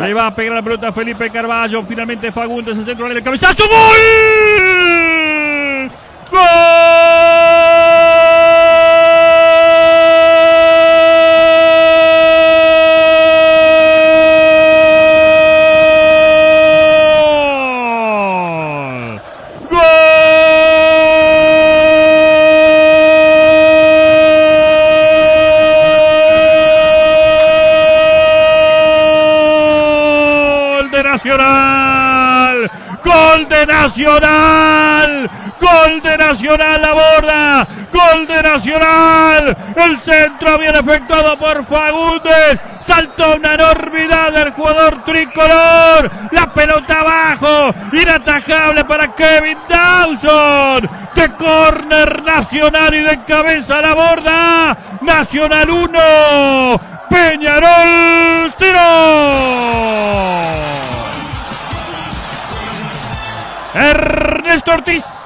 Ahí va a pegar la pelota Felipe Carballo. Finalmente Fagundes el centro del cabezazo. ¡Gol! ¡Gol! Nacional la borda. Gol de Nacional. El centro bien efectuado por Fagundes. Saltó una enormidad del jugador tricolor. La pelota abajo. Inatajable para Kevin Dawson. De córner nacional y de cabeza la borda. Nacional 1. Peñarol 0. Ernesto Ortiz.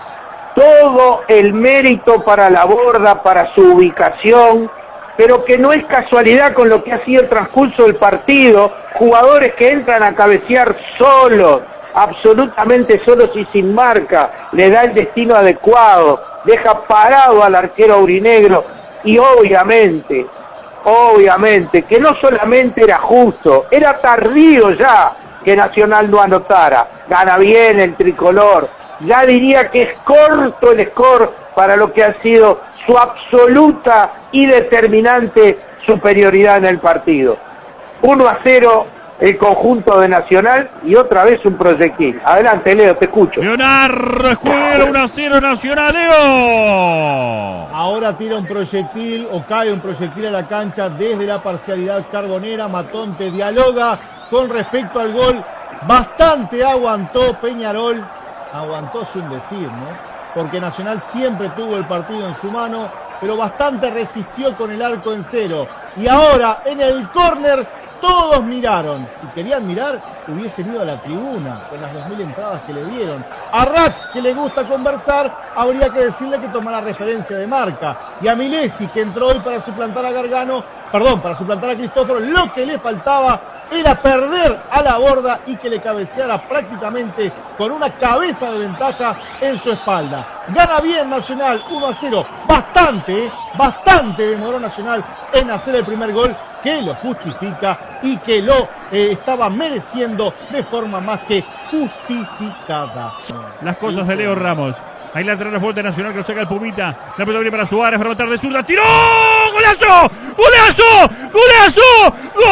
Todo el mérito para la borda, para su ubicación, pero que no es casualidad con lo que ha sido el transcurso del partido. Jugadores que entran a cabecear solos, absolutamente solos y sin marca, le da el destino adecuado, deja parado al arquero aurinegro y obviamente, obviamente, que no solamente era justo, era tardío ya que Nacional no anotara. Gana bien el tricolor. Ya diría que es corto el score para lo que ha sido su absoluta y determinante superioridad en el partido. 1 a 0 el conjunto de Nacional y otra vez un proyectil. Adelante, Leo, te escucho. Leonardo Escudero, 1 a 0 Nacional, Leo. Ahora tira un proyectil o cae un proyectil a la cancha desde la parcialidad carbonera. Matonte dialoga con respecto al gol. Bastante aguantó Peñarol, aguantó sin decir, ¿no? Porque Nacional siempre tuvo el partido en su mano, pero bastante resistió con el arco en cero. Y ahora en el córner todos miraron. Si querían mirar, hubiesen ido a la tribuna con las 2.000 entradas que le dieron. A Rat, que le gusta conversar, habría que decirle que tomara referencia de marca. Y a Milesi, que entró hoy para suplantar a Gargano, perdón, para suplantar a Cristóforo, lo que le faltaba era perder a la borda y que le cabeceara prácticamente con una cabeza de ventaja en su espalda. Gana bien Nacional 1 a 0. Bastante, bastante demoró Nacional en hacer el primer gol que lo justifica y que lo eh, estaba mereciendo de forma más que justificada. Las cosas de Leo Ramos. Ahí la entra la Nacional que lo saca el Pumita. La pelota viene para Suárez para matar de zurda. ¡Tiró! ¡Golazo! ¡Golazo! ¡Golazo! ¡Gol!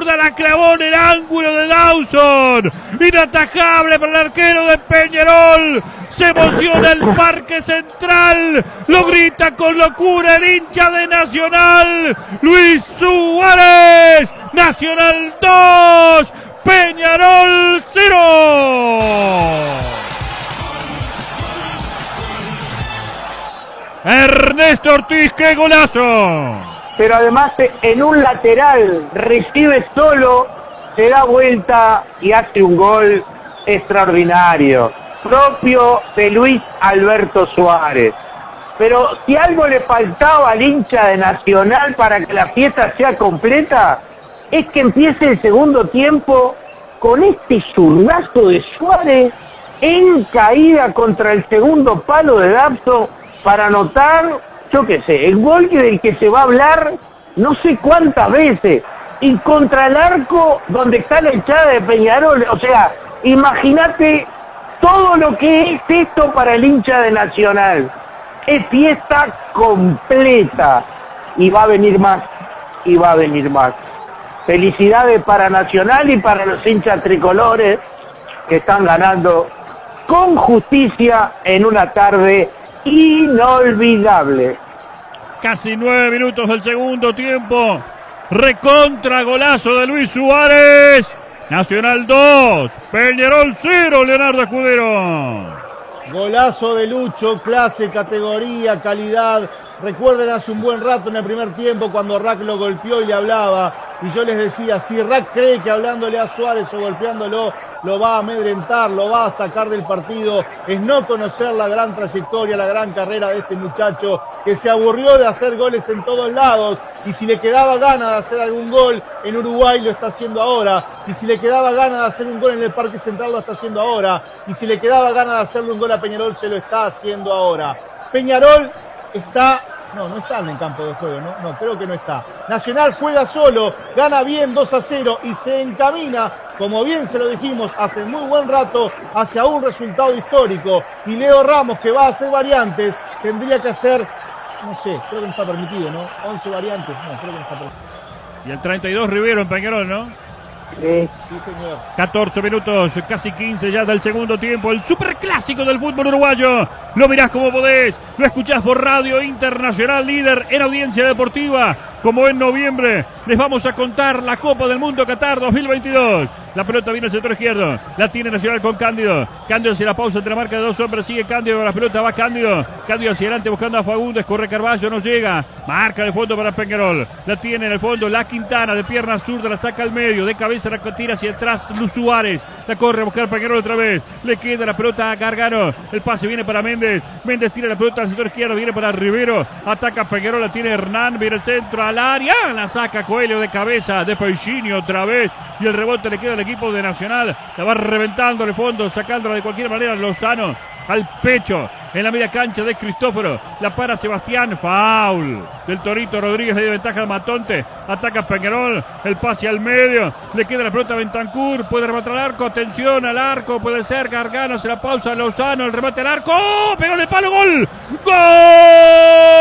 Zurda, la clavó en el ángulo de Dawson. Inatajable para el arquero de Peñarol. Se emociona el Parque Central. Lo grita con locura el hincha de Nacional. Luis Suárez. Nacional 2. Peñarol 0. Ernesto Ortiz, qué golazo. Pero además en un lateral recibe solo, se da vuelta y hace un gol extraordinario. Propio de Luis Alberto Suárez. Pero si algo le faltaba al hincha de Nacional para que la fiesta sea completa, es que empiece el segundo tiempo con este zurdazo de Suárez en caída contra el segundo palo de Dapso para anotar, yo qué sé, el gol del que se va a hablar no sé cuántas veces. Y contra el arco donde está la echada de Peñarol. O sea, imagínate todo lo que es esto para el hincha de Nacional. Es fiesta completa. Y va a venir más. Y va a venir más. Felicidades para Nacional y para los hinchas tricolores que están ganando con justicia en una tarde inolvidable. Casi nueve minutos del segundo tiempo. Recontra golazo de Luis Suárez. Nacional 2, Peñarol 0, Leonardo Escudero. Golazo de Lucho, clase, categoría, calidad. Recuerden hace un buen rato en el primer tiempo cuando Rack lo golpeó y le hablaba. Y yo les decía, si Rack cree que hablándole a Suárez o golpeándolo lo va a amedrentar, lo va a sacar del partido, es no conocer la gran trayectoria, la gran carrera de este muchacho que se aburrió de hacer goles en todos lados y si le quedaba gana de hacer algún gol en Uruguay lo está haciendo ahora y si le quedaba gana de hacer un gol en el Parque Central lo está haciendo ahora y si le quedaba gana de hacerle un gol a Peñarol se lo está haciendo ahora. Peñarol está no, no está en campo de juego, ¿no? No, creo que no está. Nacional juega solo, gana bien 2 a 0 y se encamina, como bien se lo dijimos hace muy buen rato, hacia un resultado histórico. Y Leo Ramos, que va a hacer variantes, tendría que hacer, no sé, creo que no está permitido, ¿no? 11 variantes, no, creo que no está permitido. Y el 32 Rivero en Peñarol, ¿no? Sí. Sí, señor. 14 minutos, casi 15 ya del segundo tiempo. El superclásico del fútbol uruguayo. Lo mirás como podés. Lo escuchás por Radio Internacional, líder en audiencia deportiva. Como en noviembre, les vamos a contar la Copa del Mundo Qatar 2022. La pelota viene al sector izquierdo. La tiene Nacional con Cándido. Cándido hacia la pausa entre la marca de dos hombres. Sigue Cándido. La pelota va Cándido. Cándido hacia adelante buscando a Fagundes. Corre Carballo. No llega. Marca de fondo para Peñarol. La tiene en el fondo. La Quintana de pierna zurda. La saca al medio. De cabeza la tira hacia atrás. Luz Suárez. La corre a buscar Peñarol otra vez. Le queda la pelota a Gargano. El pase viene para Méndez. Méndez tira la pelota al sector izquierdo. Viene para Rivero. Ataca Peñarol. La tiene Hernán. Viene el centro al área. La saca Coelho de cabeza. De Peixini otra vez. Y el rebote le queda al equipo de Nacional. La va reventando en el fondo. Sacándola de cualquier manera. Lozano al pecho. En la media cancha de Cristóforo. La para Sebastián. Foul. Del Torito Rodríguez de ventaja de Matonte. Ataca Peñarol. El pase al medio. Le queda la pelota a Bentancur. Puede rematar al arco. Atención al arco. Puede ser Gargano. Se la pausa Lozano. El remate al arco. ¡Oh! Pegó el palo. Gol. ¡Gol!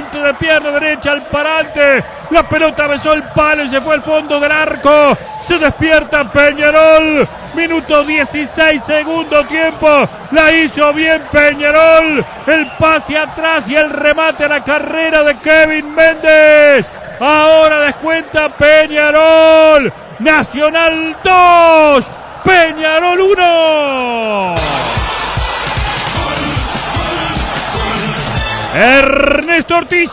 De pierna derecha al parante. La pelota besó el palo y se fue al fondo del arco. Se despierta Peñarol. Minuto 16, segundo tiempo. La hizo bien Peñarol. El pase atrás y el remate a la carrera de Kevin Méndez. Ahora descuenta Peñarol. Nacional 2. Peñarol 1. Ernesto Ortiz.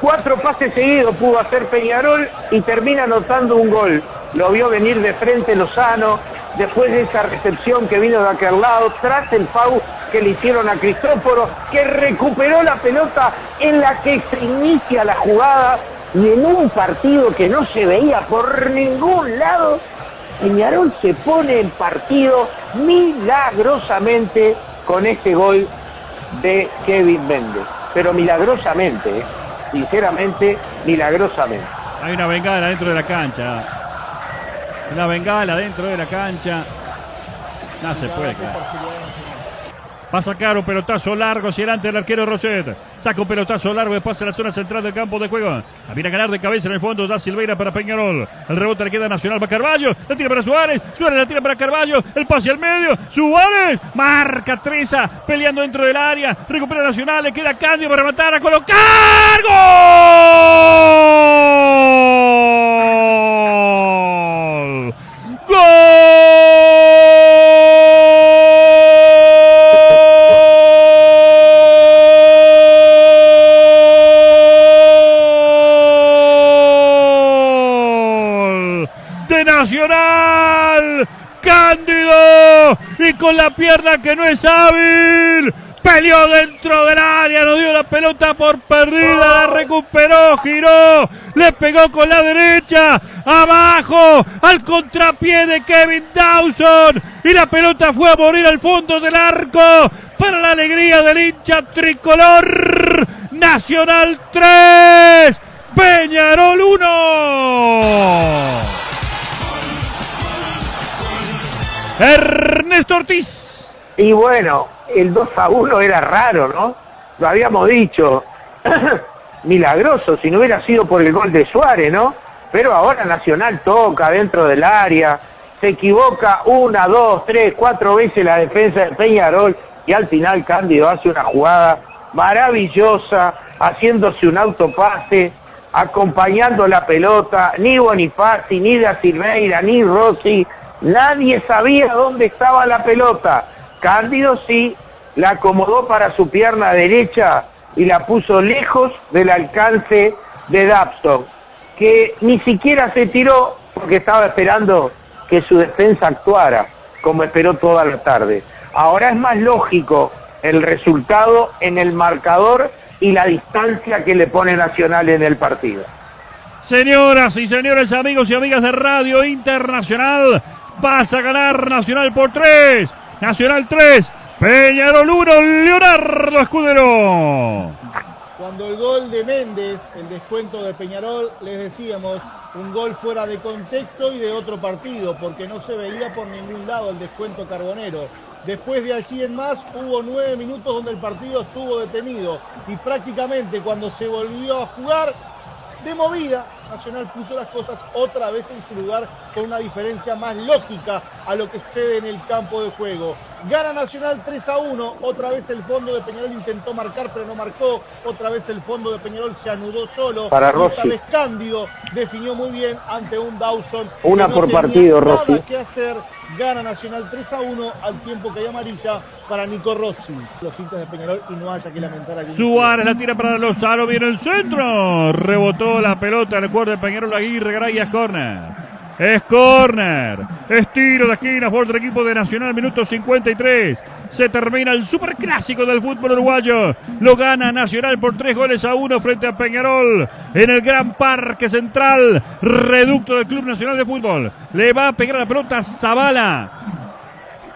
Cuatro pases seguidos pudo hacer Peñarol y termina anotando un gol. Lo vio venir de frente Lozano, después de esa recepción que vino de aquel lado, tras el FAU que le hicieron a Cristóforo, que recuperó la pelota en la que se inicia la jugada y en un partido que no se veía por ningún lado, Peñarol se pone en partido milagrosamente con este gol de Kevin Méndez. Pero milagrosamente, sinceramente, milagrosamente. Hay una bengala dentro de la cancha. Una bengala dentro de la cancha. No se puede. cara. Va a sacar un pelotazo largo hacia adelante el arquero Roset. Saca un pelotazo largo después a la zona central del campo de juego. La viene a ganar de cabeza en el fondo. Da Silveira para Peñarol. El rebote le queda Nacional para Carballo. La tira para Suárez. Suárez la tira para Carballo. El pase al medio. Suárez. Marca Treza. Peleando dentro del área. Recupera Nacional. Le queda Candio para matar a colocar. ¡Gol! ¡Gol! Con la pierna que no es hábil. Peleó dentro del área, nos dio la pelota por perdida, la recuperó, giró, le pegó con la derecha, abajo, al contrapié de Kevin Dawson, y la pelota fue a morir al fondo del arco, para la alegría del hincha tricolor, Nacional 3, Peñarol 1. Ernesto Ortiz. Y bueno, el 2 a 1 era raro, ¿no? Lo habíamos dicho. Milagroso, si no hubiera sido por el gol de Suárez, ¿no? Pero ahora Nacional toca dentro del área, se equivoca una, dos, tres, cuatro veces la defensa de Peñarol y al final Cándido hace una jugada maravillosa, haciéndose un autopase, acompañando la pelota, ni Bonifaci, ni Da Silveira, ni Rossi, nadie sabía dónde estaba la pelota. Cándido sí la acomodó para su pierna derecha y la puso lejos del alcance de Dabson, que ni siquiera se tiró porque estaba esperando que su defensa actuara, como esperó toda la tarde. Ahora es más lógico el resultado en el marcador y la distancia que le pone Nacional en el partido. Señoras y señores, amigos y amigas de Radio Internacional, pasa a ganar Nacional por tres. Nacional 3, Peñarol 1, Leonardo Escudero. Cuando el gol de Méndez, el descuento de Peñarol, les decíamos, un gol fuera de contexto y de otro partido, porque no se veía por ningún lado el descuento carbonero. Después de allí en más hubo nueve minutos donde el partido estuvo detenido y prácticamente cuando se volvió a jugar de movida, Nacional puso las cosas otra vez en su lugar con una diferencia más lógica a lo que esté en el campo de juego. Gana Nacional 3 a 1, otra vez el fondo de Peñarol intentó marcar pero no marcó, otra vez el fondo de Peñarol se anudó solo. Para Esta vez Cándido definió muy bien ante un Dawson. Una por partido, Rossi. que hacer Gana Nacional 3 a 1 al tiempo que hay amarilla para Nico Rossi. Los hinchas de Peñarol y no haya que lamentar a Suárez la tira para Lozano, viene el centro. Rebotó la pelota, recuerda de Peñarol Aguirre, Grayas corner. Es corner. Es tiro de esquina por el equipo de Nacional, minuto 53. Se termina el superclásico del fútbol uruguayo. Lo gana Nacional por tres goles a uno frente a Peñarol en el Gran Parque Central, reducto del Club Nacional de Fútbol. Le va a pegar la pelota Zavala.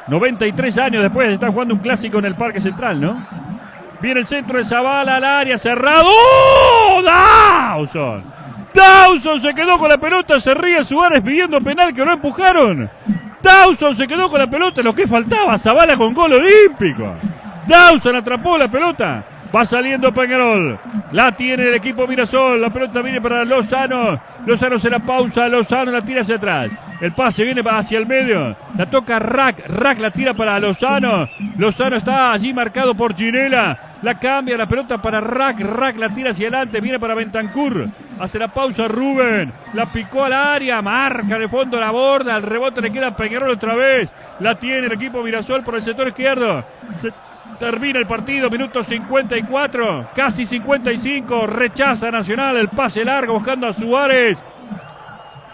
93 años después está jugando un clásico en el Parque Central, ¿no? Viene el centro de Zavala al área cerrado. ¡Oh! ¡Dawson! Dawson se quedó con la pelota, se ríe Suárez pidiendo penal que no empujaron. Dawson se quedó con la pelota, lo que faltaba, Zavala con gol olímpico. Dawson atrapó la pelota. Va saliendo Peñarol. La tiene el equipo Mirasol. La pelota viene para Lozano. Lozano se la pausa. Lozano la tira hacia atrás. El pase viene hacia el medio. La toca Rack. Rack la tira para Lozano. Lozano está allí marcado por Ginela. La cambia la pelota para Rack. Rack la tira hacia adelante. Viene para Bentancur. Hace la pausa Rubén. La picó al área. Marca de fondo la borda. El rebote le queda a Peñarol otra vez. La tiene el equipo Mirasol por el sector izquierdo. Termina el partido, minuto 54, casi 55. Rechaza Nacional el pase largo buscando a Suárez.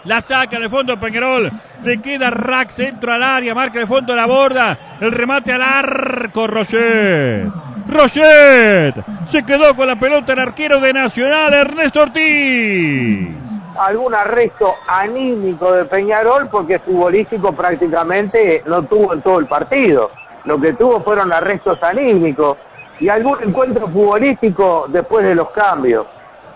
La saca de fondo Peñarol. Le queda Rack, centro al área, marca de fondo la borda. El remate al arco, Rochet. Rochet se quedó con la pelota el arquero de Nacional, Ernesto Ortiz. Algún arresto anímico de Peñarol porque futbolístico prácticamente no tuvo en todo el partido lo que tuvo fueron arrestos anímicos y algún encuentro futbolístico después de los cambios.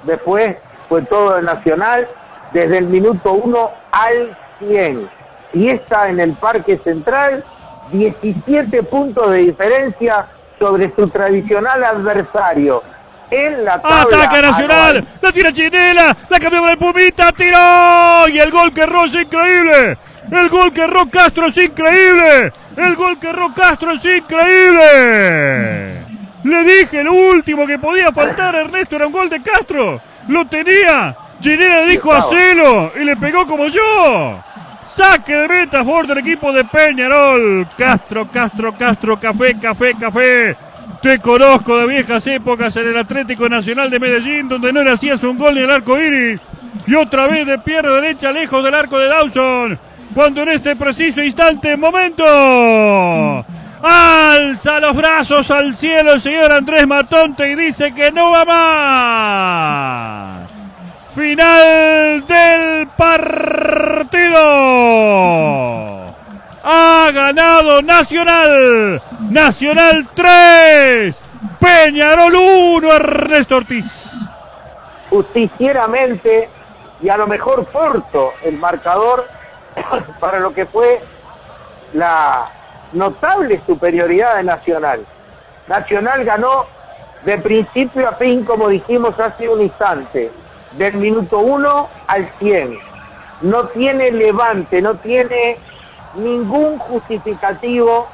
Después fue todo el Nacional desde el minuto 1 al 100. Y está en el Parque Central 17 puntos de diferencia sobre su tradicional adversario. En la tabla Ataca Nacional, la tira Chinela, la cambió con el Pumita, tiró y el gol que roza increíble. El gol que erró Castro es increíble. El gol que erró Castro es increíble. Le dije lo último que podía faltar Ernesto era un gol de Castro. Lo tenía. Ginera dijo a Celo y le pegó como yo. Saque de meta favor del equipo de Peñarol. Castro, Castro, Castro, café, café, café. Te conozco de viejas épocas en el Atlético Nacional de Medellín, donde no le hacías un gol ni el arco iris. Y otra vez de pierna derecha, lejos del arco de Dawson cuando en este preciso instante, momento, alza los brazos al cielo el señor Andrés Matonte y dice que no va más. Final del partido. Ha ganado Nacional. Nacional 3. Peñarol 1. Ernesto Ortiz. Justicieramente y a lo mejor corto el marcador para lo que fue la notable superioridad de Nacional. Nacional ganó de principio a fin, como dijimos hace un instante, del minuto 1 al 100. No tiene levante, no tiene ningún justificativo,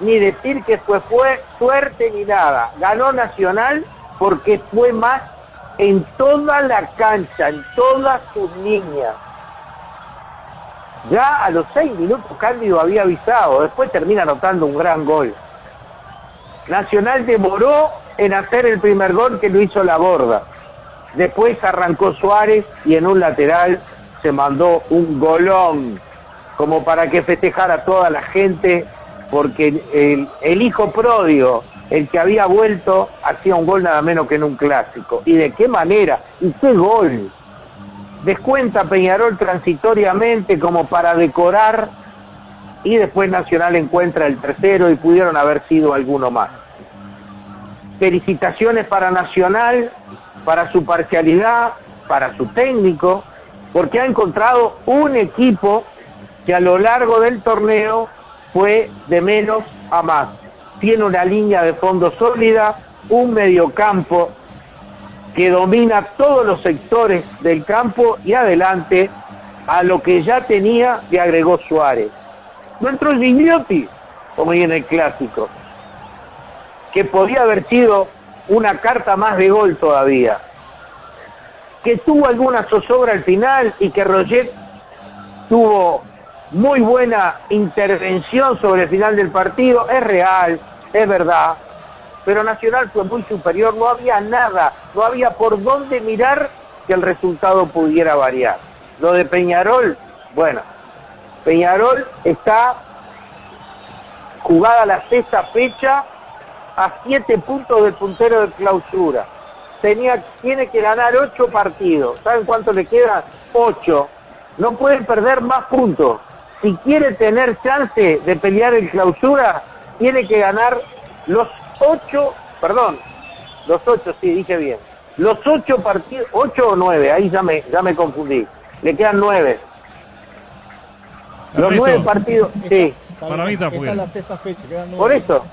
ni decir que fue, fue suerte ni nada. Ganó Nacional porque fue más en toda la cancha, en todas sus líneas. Ya a los seis minutos Cándido había avisado, después termina anotando un gran gol. Nacional demoró en hacer el primer gol que lo hizo la borda. Después arrancó Suárez y en un lateral se mandó un golón, como para que festejara toda la gente, porque el, hijo pródigo, el que había vuelto, hacía un gol nada menos que en un clásico. ¿Y de qué manera? ¿Y qué gol? Descuenta Peñarol transitoriamente como para decorar y después Nacional encuentra el tercero y pudieron haber sido alguno más. Felicitaciones para Nacional, para su parcialidad, para su técnico, porque ha encontrado un equipo que a lo largo del torneo fue de menos a más. Tiene una línea de fondo sólida, un mediocampo que domina todos los sectores del campo y adelante a lo que ya tenía le agregó Suárez. No entró Gigliotti, como en el clásico, que podía haber sido una carta más de gol todavía, que tuvo alguna zozobra al final y que Roger tuvo muy buena intervención sobre el final del partido, es real, es verdad, pero Nacional fue muy superior, no había nada, no había por dónde mirar que el resultado pudiera variar. Lo de Peñarol, bueno, Peñarol está jugada la sexta fecha a siete puntos del puntero de clausura. Tenía, tiene que ganar ocho partidos. ¿Saben cuánto le queda? Ocho. No pueden perder más puntos. Si quiere tener chance de pelear en clausura, tiene que ganar los ocho, perdón, los ocho, sí, dije bien. Los ocho partidos, ocho o nueve, ahí ya me, ya me confundí. Le quedan nueve. Los nueve partidos, sí. Para mí está la sexta fecha, quedan nueve. Por eso,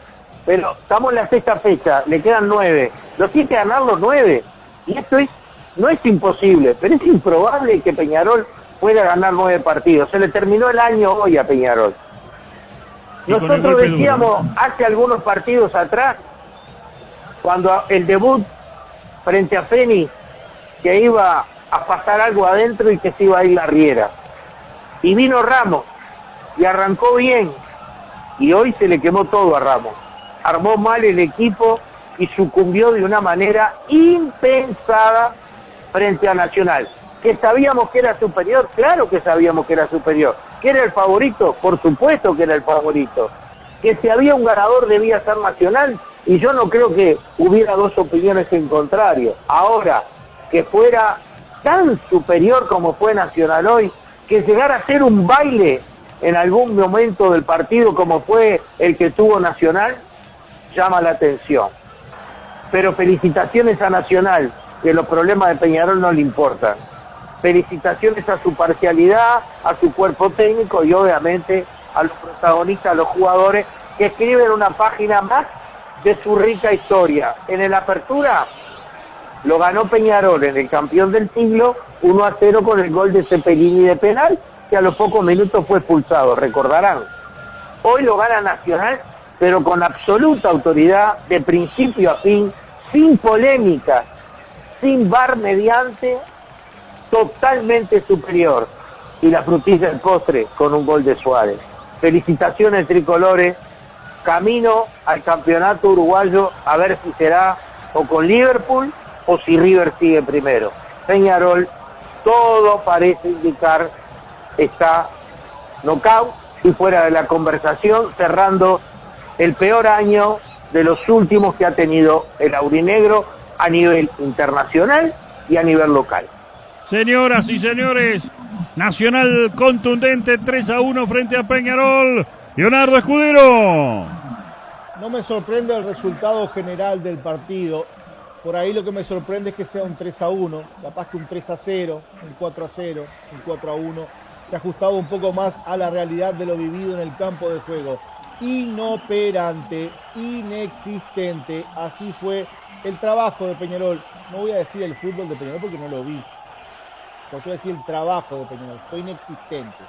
pero estamos en la sexta fecha, le quedan nueve. Los tiene que ganar los nueve. Y esto es, no es imposible, pero es improbable que Peñarol pueda ganar nueve partidos. Se le terminó el año hoy a Peñarol. Nosotros decíamos hace algunos partidos atrás, cuando el debut frente a Feni, que iba a pasar algo adentro y que se iba a ir la riera. Y vino Ramos y arrancó bien y hoy se le quemó todo a Ramos. Armó mal el equipo y sucumbió de una manera impensada frente a Nacional. ¿Que sabíamos que era superior? Claro que sabíamos que era superior. ¿Que era el favorito? Por supuesto que era el favorito. ¿Que si había un ganador debía ser Nacional? Y yo no creo que hubiera dos opiniones en contrario. Ahora, que fuera tan superior como fue Nacional hoy, que llegara a ser un baile en algún momento del partido como fue el que tuvo Nacional, llama la atención. Pero felicitaciones a Nacional, que los problemas de Peñarol no le importan felicitaciones a su parcialidad, a su cuerpo técnico y obviamente a los protagonistas, a los jugadores que escriben una página más de su rica historia. En el apertura lo ganó Peñarol en el campeón del siglo 1 a 0 con el gol de Cepelini de penal que a los pocos minutos fue expulsado, recordarán. Hoy lo gana Nacional, pero con absoluta autoridad, de principio a fin, sin polémica, sin bar mediante totalmente superior. Y la frutilla del postre con un gol de Suárez. Felicitaciones tricolores. Camino al campeonato uruguayo a ver si será o con Liverpool o si River sigue primero. Peñarol, todo parece indicar está knockout y fuera de la conversación, cerrando el peor año de los últimos que ha tenido el aurinegro a nivel internacional y a nivel local. Señoras y señores, Nacional contundente 3 a 1 frente a Peñarol. Leonardo Escudero. No me sorprende el resultado general del partido. Por ahí lo que me sorprende es que sea un 3 a 1, capaz que un 3 a 0, un 4 a 0, un 4 a 1. se ajustaba un poco más a la realidad de lo vivido en el campo de juego. Inoperante, inexistente, así fue el trabajo de Peñarol. No voy a decir el fútbol de Peñarol porque no lo vi. Pues voy a decir el trabajo de Peñarol, fue inexistente.